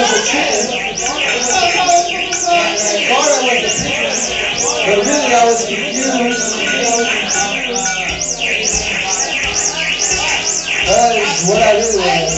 was a kid. Thought I was a king. But really, I was confused. That is what I really was. Uh,